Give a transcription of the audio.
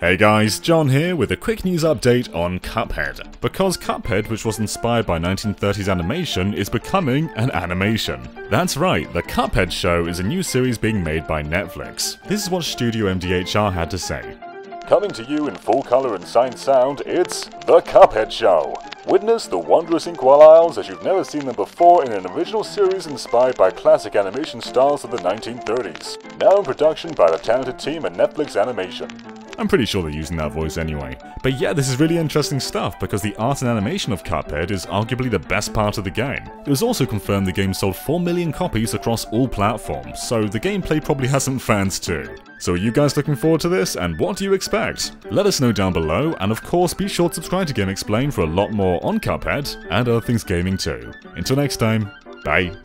Hey guys, John here with a quick news update on Cuphead. Because Cuphead, which was inspired by 1930s animation, is becoming an animation. That's right, the Cuphead Show is a new series being made by Netflix. This is what Studio MDHR had to say. Coming to you in full color and signed sound, it's The Cuphead Show. Witness the wondrous Inkwell Isles as you've never seen them before in an original series inspired by classic animation styles of the 1930s. Now in production by the talented team at Netflix Animation. I'm pretty sure they're using that voice anyway. But yeah, this is really interesting stuff because the art and animation of Cuphead is arguably the best part of the game. It was also confirmed the game sold 4 million copies across all platforms, so the gameplay probably has some fans too. So are you guys looking forward to this, and what do you expect? Let us know down below, and of course be sure to subscribe to GameXplain for a lot more on Cuphead, and other things gaming too. Until next time, bye.